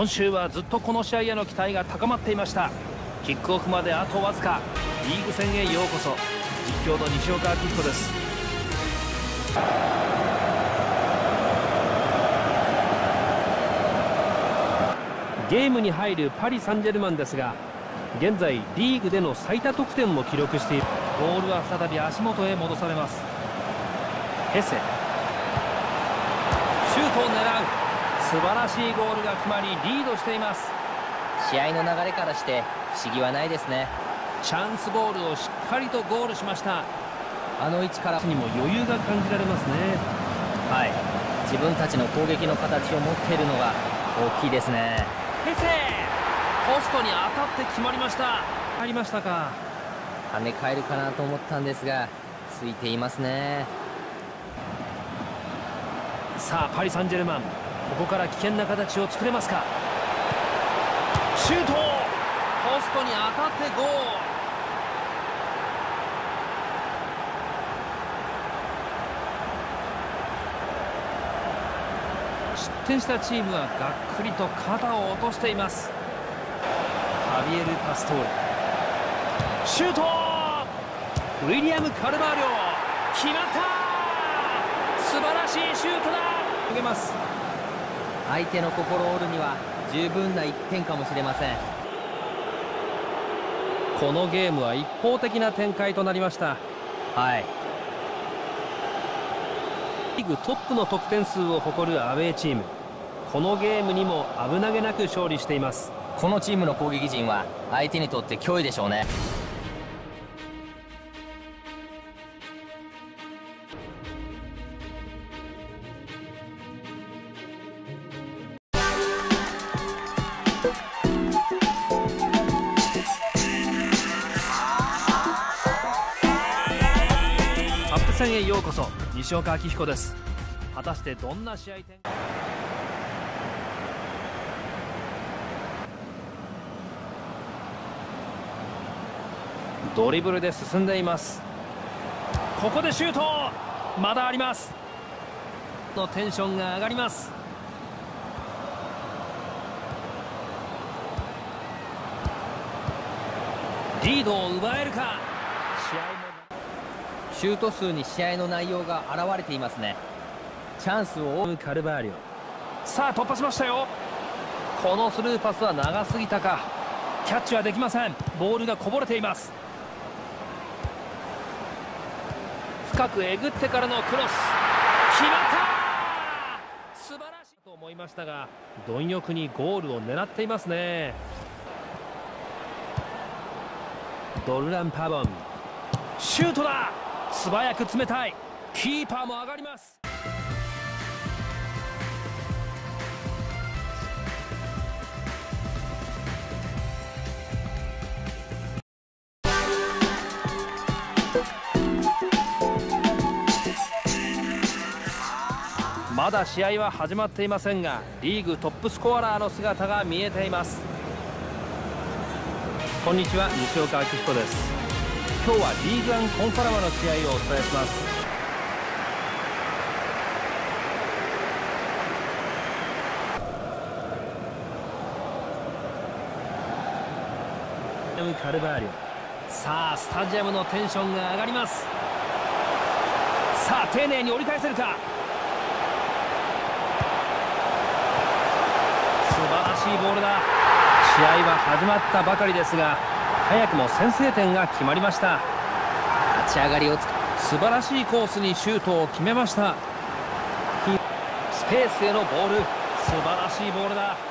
今週はずっとこの試合への期待が高まっていました。キックオフまであとわずか。リーグ戦へようこそ。実況の西岡明彦です。ゲームに入るパリ・サンジェルマンですが現在リーグでの最多得点も記録している。ボールは再び足元へ戻されます。ヘセ。シュートを狙う。素晴らしいゴールが決まりリードしています。試合の流れからして不思議はないですね。チャンスボールをしっかりとゴールしました。あの位置からにも余裕が感じられますね。はい。自分たちの攻撃の形を持っているのが大きいですね。ヘセポストに当たって決まりました。入りましたか。跳ね返るかなと思ったんですがついていますね。さあパリ・サンジェルマンここから危険な形を作れますか？シュート！ポストに当たってゴール。失点したチームはがっくりと肩を落としています。ハビエル・パストーレ。シュート！ウィリアム・カルバーリョ決まった！素晴らしいシュートだ！投げます相手の心を折るには十分な1点かもしれません。このゲームは一方的な展開となりました。はい。リーグトップの得点数を誇るアウェーチーム。このゲームにも危なげなく勝利しています。このチームの攻撃陣は相手にとって脅威でしょうね戦へようこそ西岡明彦です。果たしてどんな試合展開？ドリブルで進んでいます。ここでシュートまだあります。のテンションが上がります。リードを奪えるか？試合シュート数に試合の内容が現れていますね。チャンスを追うカルバーリョさあ突破しましたよ。このスルーパスは長すぎたか。キャッチはできません。ボールがこぼれています。深くえぐってからのクロス。決まった素晴らしいと思いましたが貪欲にゴールを狙っていますね。ドルラン・パボン。シュートだ素早く詰めたい。キーパーも上がります。まだ試合は始まっていませんがリーグトップスコアラーの姿が見えています。こんにちは西岡明彦です。今日はリーグワンコンパラマの試合をお伝えします。カルバーリさあスタジアムのテンションが上がります。さあ丁寧に折り返せるか。素晴らしいボールだ。試合は始まったばかりですが早くも先制点が決まりました。立ち上がりをつ素晴らしいコースにシュートを決めました。スペースへのボール。素晴らしいボールだ